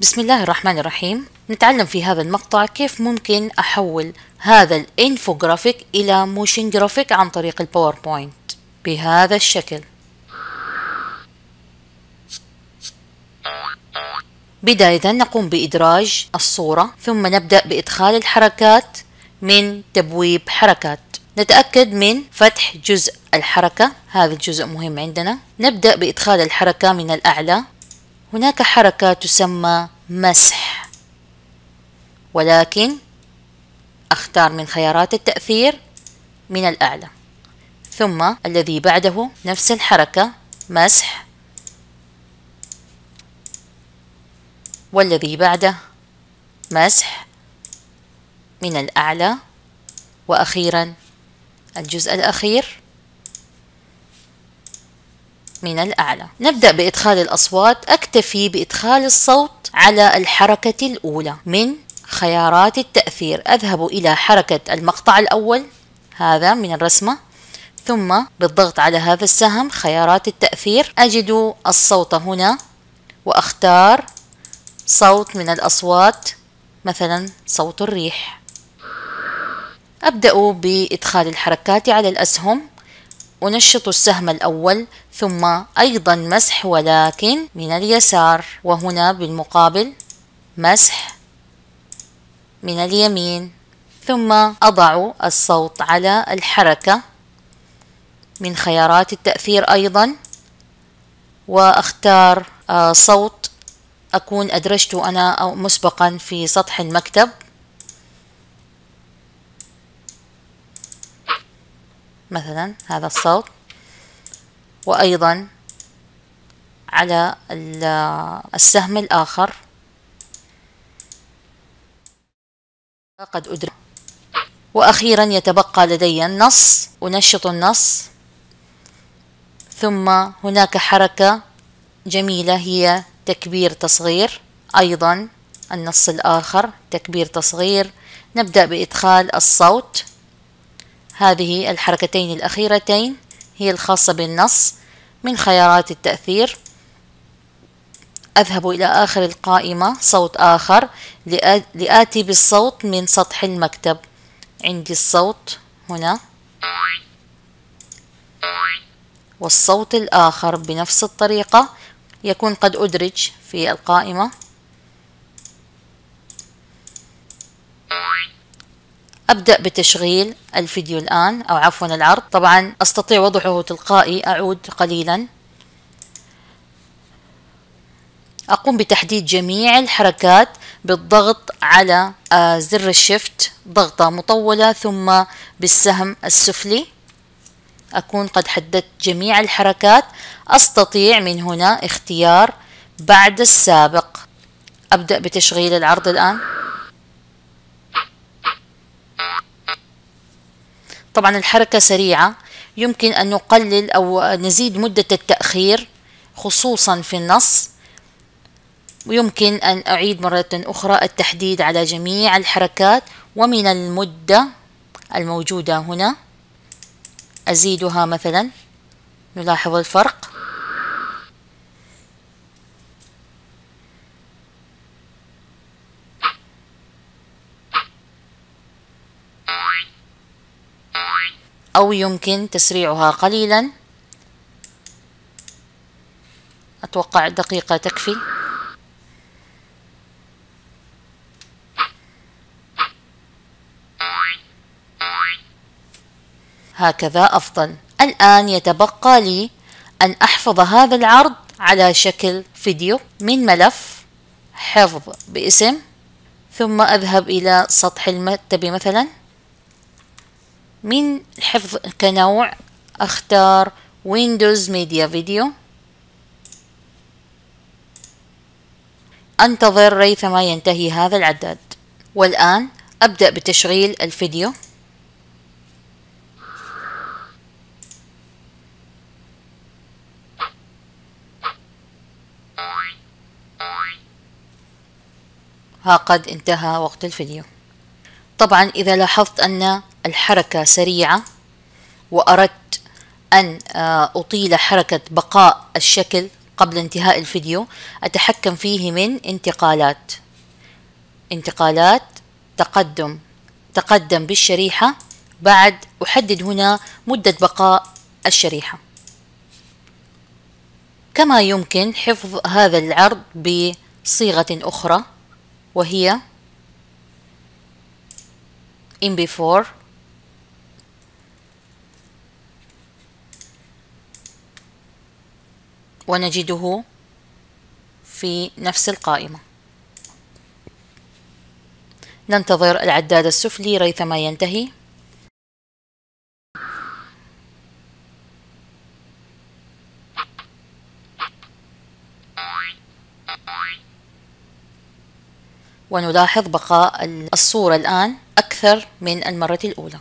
بسم الله الرحمن الرحيم. نتعلم في هذا المقطع كيف ممكن أحول هذا الإنفوجرافيك إلى motion graphic عن طريق ال PowerPoint بهذا الشكل. بداية نقوم بإدراج الصورة ثم نبدأ بإدخال الحركات من تبويب حركات. نتأكد من فتح جزء الحركة هذا الجزء مهم عندنا. نبدأ بإدخال الحركة من الأعلى هناك حركة تسمى مسح. ولكن أختار من خيارات التأثير من الأعلى. ثم الذي بعده نفس الحركة مسح. والذي بعده مسح من الأعلى. وأخيرا الجزء الأخير من الأعلى. نبدأ بإدخال الأصوات. أكتفي بإدخال الصوت على الحركة الأولى من خيارات التأثير. أذهب إلى حركة المقطع الأول هذا من الرسمة ثم بالضغط على هذا السهم خيارات التأثير. أجد الصوت هنا وأختار صوت من الأصوات مثلا صوت الريح. أبدأ بإدخال الحركات على الأسهم. أنشط السهم الأول ثم أيضا مسح ولكن من اليسار وهنا بالمقابل مسح من اليمين ثم أضع الصوت على الحركة من خيارات التأثير أيضا وأختار آه، صوت أكون أدرجته أنا أو مسبقا في سطح المكتب. مثلا هذا الصوت وأيضا على السهم الآخر. قد أدرك. وأخيرا يتبقى لدي النص أنشط النص. ثم هناك حركة جميلة هي تكبير تصغير. أيضا النص الآخر تكبير تصغير. نبدأ بإدخال الصوت. هذه الحركتين الأخيرتين هي الخاصة بالنص من خيارات التأثير. أذهب إلى آخر القائمة صوت آخر لآتي بالصوت من سطح المكتب. عندي الصوت هنا. والصوت الآخر بنفس الطريقة يكون قد أدرج في القائمة. أبدأ بتشغيل الفيديو الآن أو عفوا العرض. طبعا أستطيع وضعه تلقائي أعود قليلا. أقوم بتحديد جميع الحركات بالضغط على آه، زر الشيفت ضغطة مطولة ثم بالسهم السفلي. أكون قد حددت جميع الحركات. أستطيع من هنا اختيار بعد السابق. أبدأ بتشغيل العرض الآن. طبعا الحركة سريعة. يمكن أن نقلل أو نزيد مدة التأخير خصوصا في النص. ويمكن أن أعيد مرة أخرى التحديد على جميع الحركات. ومن المدة الموجودة هنا أزيدها مثلا نلاحظ الفرق. أو يمكن تسريعها قليلا. أتوقع دقيقة تكفي. هكذا أفضل. الآن يتبقى لي أن أحفظ هذا العرض على شكل فيديو من ملف حفظ باسم ثم أذهب إلى سطح المكتب مثلا. من حفظ كنوع أختار Windows Media Video أنتظر ريثما ينتهي هذا العداد. والآن أبدأ بتشغيل الفيديو. ها قد انتهى وقت الفيديو. طبعا إذا لاحظت أن الحركة سريعة وأردت أن آه، أطيل حركة بقاء الشكل قبل انتهاء الفيديو. أتحكم فيه من انتقالات. انتقالات تقدم. تقدم بالشريحة. بعد أحدد هنا مدة بقاء الشريحة. كما يمكن حفظ هذا العرض بصيغة أخرى وهي MP4 ونجده في نفس القائمة. ننتظر العداد السفلي ريثما ينتهي. ونلاحظ بقاء الصورة الآن أكثر من المرة الأولى.